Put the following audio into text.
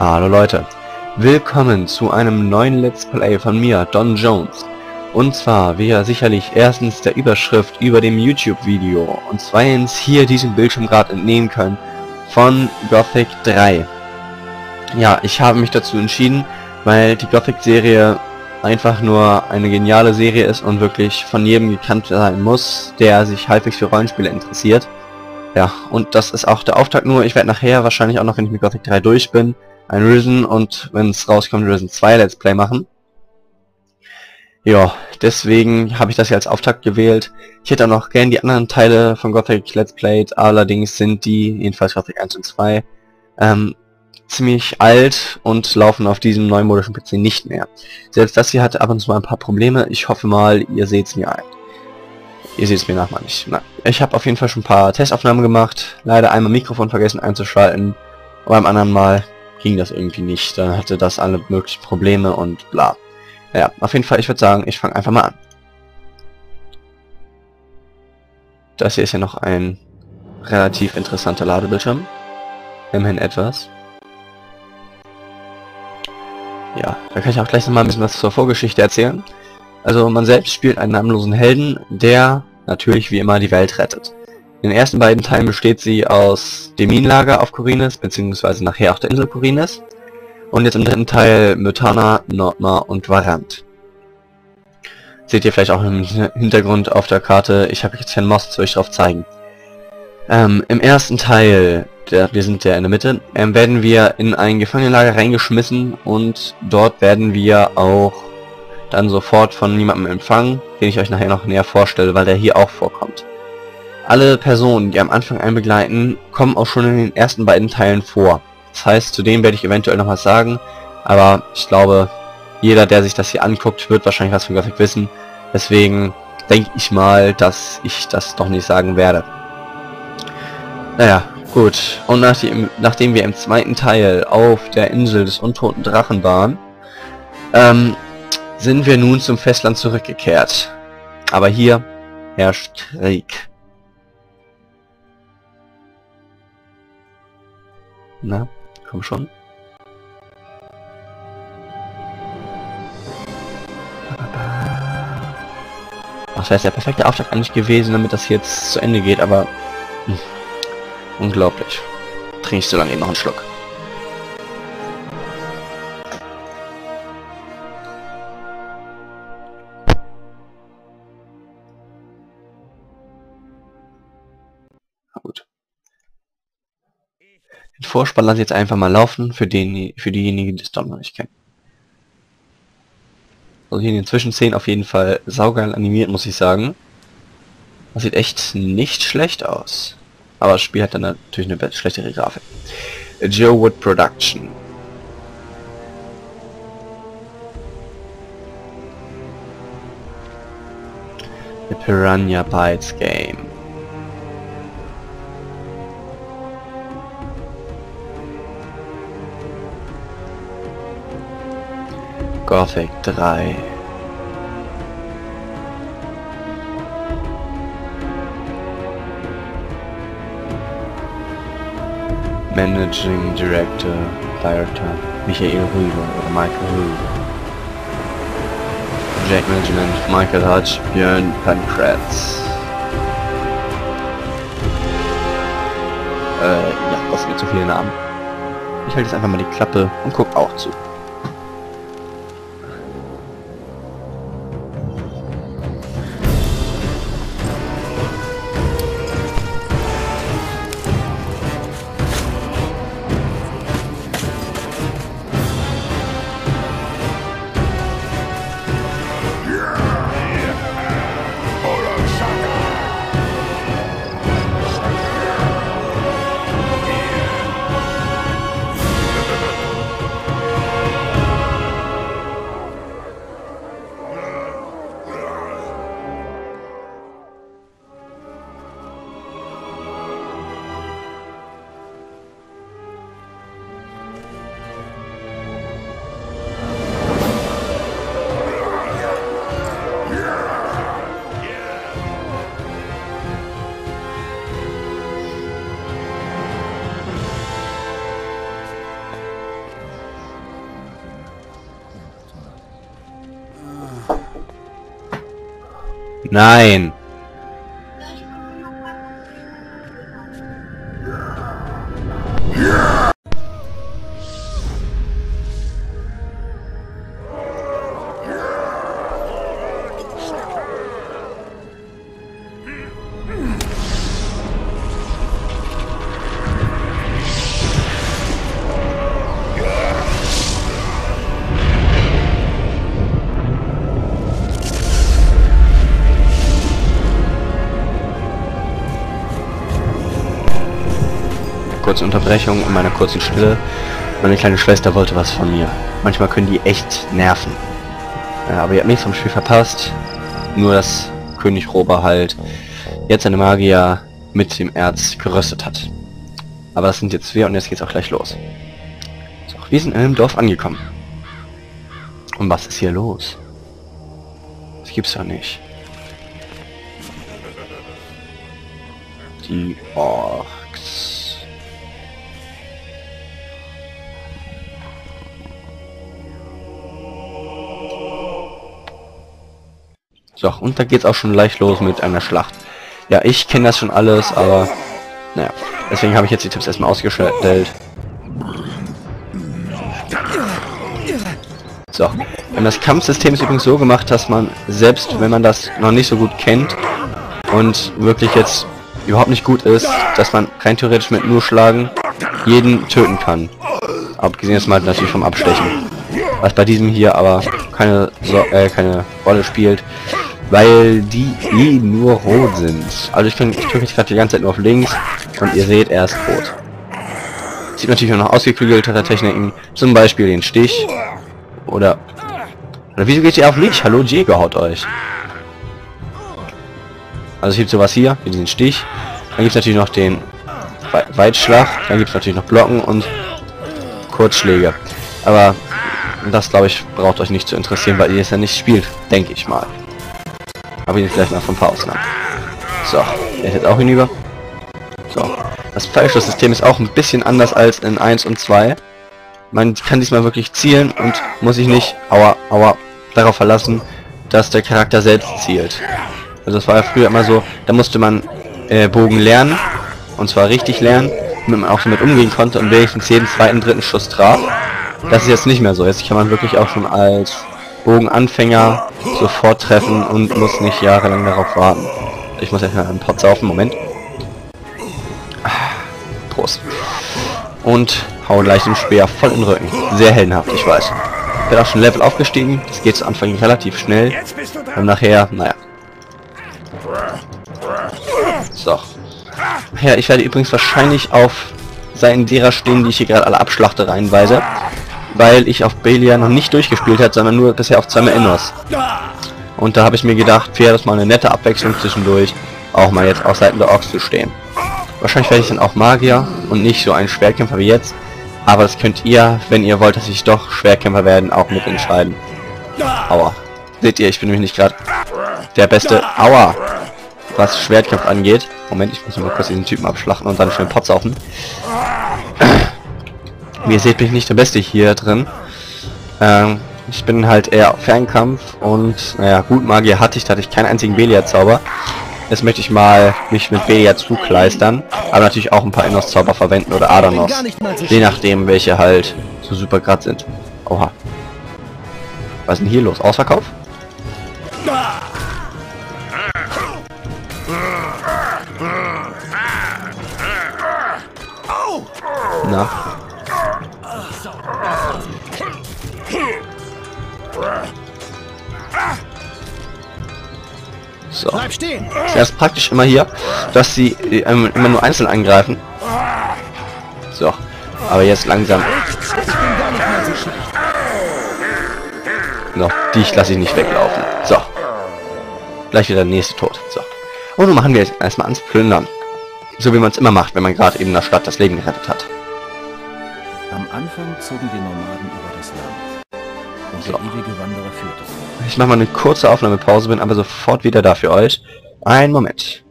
Hallo Leute, willkommen zu einem neuen Let's Play von mir, Don Jones. Und zwar, wie ihr sicherlich erstens der Überschrift über dem YouTube-Video und zweitens hier diesem Bildschirm gerade entnehmen können, von Gothic 3. Ja, ich habe mich dazu entschieden, weil die Gothic-Serie einfach nur eine geniale Serie ist und wirklich von jedem gekannt sein muss, der sich halbwegs für Rollenspiele interessiert. Ja, und das ist auch der Auftakt nur. Ich werde nachher wahrscheinlich auch noch, wenn ich mit Gothic 3 durch bin, ein Risen und wenn es rauskommt, Risen 2 Let's Play machen. Ja, deswegen habe ich das hier als Auftakt gewählt. Ich hätte auch noch gern die anderen Teile von Gothic Let's Played, allerdings sind die, jedenfalls Gothic 1 und 2, ähm, ziemlich alt und laufen auf diesem neumodischen PC nicht mehr. Selbst das hier hatte ab und zu mal ein paar Probleme. Ich hoffe mal, ihr seht es mir ein. Ihr seht es mir nachher nicht. Na, ich habe auf jeden Fall schon ein paar Testaufnahmen gemacht. Leider einmal Mikrofon vergessen einzuschalten. Und beim anderen Mal ging das irgendwie nicht. Dann hatte das alle möglichen Probleme und bla. Ja, auf jeden Fall, ich würde sagen, ich fange einfach mal an. Das hier ist ja noch ein relativ interessanter Ladebildschirm. Immerhin etwas. Ja, da kann ich auch gleich noch mal ein bisschen was zur Vorgeschichte erzählen. Also man selbst spielt einen namenlosen Helden, der natürlich wie immer die Welt rettet. In den ersten beiden Teilen besteht sie aus dem Minenlager auf Korines, beziehungsweise nachher auch der Insel Korines. Und jetzt im dritten Teil Mythana, Nordmar und Varant. Seht ihr vielleicht auch im Hintergrund auf der Karte, ich habe jetzt keinen Most, soll ich drauf zeigen. Ähm, Im ersten Teil, der, wir sind ja in der Mitte, ähm, werden wir in ein Gefangenenlager reingeschmissen und dort werden wir auch dann sofort von jemandem empfangen, den ich euch nachher noch näher vorstelle, weil der hier auch vorkommt. Alle Personen, die am Anfang einen begleiten, kommen auch schon in den ersten beiden Teilen vor. Das heißt, zu dem werde ich eventuell noch was sagen, aber ich glaube, jeder, der sich das hier anguckt, wird wahrscheinlich was von Gothic wissen. Deswegen denke ich mal, dass ich das doch nicht sagen werde. Naja, gut. Und nachdem, nachdem wir im zweiten Teil auf der Insel des untoten Drachen waren, ähm, sind wir nun zum Festland zurückgekehrt. Aber hier herrscht Krieg. Na, komm schon. Das wäre der perfekte Auftrag eigentlich gewesen, damit das jetzt zu Ende geht, aber... Mh, hm, unglaublich. Trinke ich so lange eben noch einen Schluck. Den Vorspann lasse ich jetzt einfach mal laufen für den für diejenigen, die es doch noch nicht kennen. Also hier in den Zwischenszenen auf jeden Fall saugeil animiert, muss ich sagen. Das sieht echt nicht schlecht aus. Aber das Spiel hat dann natürlich eine schlechtere Grafik. Joe Wood Production. The Piranha Bytes Game. Gothic 3. Managing Director, Director Michael Rüber oder Michael Rüber. Project Management Michael Hutch, Björn Pankratz. Äh, ja, das sind zu viele Namen. Ich halte jetzt einfach mal die Klappe und guck auch zu. Nein. Kurze Unterbrechung in meiner kurzen Stille. Meine kleine Schwester wollte was von mir. Manchmal können die echt nerven. Ja, aber ihr habt nichts vom Spiel verpasst. Nur, dass König Rober halt jetzt seine Magier mit dem Erz geröstet hat. Aber das sind jetzt wir und jetzt geht's auch gleich los. So, wir sind in einem Dorf angekommen. Und was ist hier los? Das gibt's doch nicht. Die Orks. So, und da geht's auch schon leicht los mit einer Schlacht. Ja, ich kenne das schon alles, aber naja, deswegen habe ich jetzt die Tipps erstmal ausgestellt. So, und das Kampfsystem ist übrigens so gemacht, dass man selbst, wenn man das noch nicht so gut kennt und wirklich jetzt überhaupt nicht gut ist, dass man rein theoretisch mit nur Schlagen jeden töten kann. Abgesehen jetzt mal natürlich vom Abstechen. Was bei diesem hier aber keine, so äh, keine Rolle spielt, weil die eh nur rot sind. Also ich, kann, ich drücke mich gerade die ganze Zeit nur auf links und ihr seht, er ist rot. Sieht natürlich auch noch ausgeklügeltere Techniken, zum Beispiel den Stich oder oder wieso geht ihr auf mich? Hallo Jäger haut euch. Also es gibt sowas hier, wie diesen Stich. Dann gibt es natürlich noch den Weitschlag, dann gibt es natürlich noch Blocken und Kurzschläge. Aber das glaube ich braucht euch nicht zu interessieren, weil ihr es ja nicht spielt, denke ich mal. Aber jetzt gleich mal von paar Ausnahmen. So, er hält auch hinüber. So. Das Pfeilschusssystem ist auch ein bisschen anders als in 1 und 2. Man kann diesmal wirklich zielen und muss sich nicht, aua, aua, darauf verlassen, dass der Charakter selbst zielt. Also das war ja früher immer so, da musste man äh, Bogen lernen, und zwar richtig lernen, damit man auch damit umgehen konnte und wenigstens jeden zweiten, dritten Schuss traf. Das ist jetzt nicht mehr so. Jetzt kann man wirklich auch schon als Bogenanfänger sofort treffen und muss nicht jahrelang darauf warten. Ich muss erstmal einen Pot saufen, Moment. Prost. Und hau gleich den Speer voll in den Rücken. Sehr heldenhaft, ich weiß. Bin auch schon Level aufgestiegen. Das geht zu Anfang relativ schnell. Und nachher, naja. So. Ja, ich werde übrigens wahrscheinlich auf Seiten derer stehen, die ich hier gerade alle abschlachte reihenweise weil ich auf Bailey noch nicht durchgespielt hat, sondern nur bisher auf zweimal Innos. Und da habe ich mir gedacht, wäre das mal eine nette Abwechslung zwischendurch, auch mal jetzt auf Seiten der Orks zu stehen. Wahrscheinlich werde ich dann auch Magier und nicht so ein Schwerkämpfer wie jetzt, aber das könnt ihr, wenn ihr wollt, dass ich doch Schwerkämpfer werden, auch mit entscheiden. Aua. Seht ihr, ich bin nämlich nicht gerade der beste Aua, was Schwertkampf angeht. Moment, ich muss mal kurz diesen Typen abschlachten und dann schön Pot saufen. Wie ihr seht, bin ich nicht der Beste hier drin. Ähm, ich bin halt eher Fernkampf und naja, gut Magier hatte ich, da hatte ich keinen einzigen Belia-Zauber. Jetzt möchte ich mal mich mit Belia zukleistern, aber natürlich auch ein paar Innos-Zauber verwenden oder Adanos. Je nachdem, welche halt so super grad sind. Oha. Was ist denn hier los? Ausverkauf? Na, So. Bleib stehen. Das ist praktisch immer hier, dass sie ähm, immer nur einzeln angreifen. So. Aber jetzt langsam. Noch dich lasse ich nicht weglaufen. So. Gleich wieder der nächste Tod. So. Und nun machen wir jetzt erstmal ans Plündern. So wie man es immer macht, wenn man gerade eben in der Stadt das Leben gerettet hat. Am Anfang zogen die Nomaden über das Land. Und so. der ewige Wanderer führte ich mache mal eine kurze Aufnahmepause, bin aber sofort wieder da für euch. Ein Moment.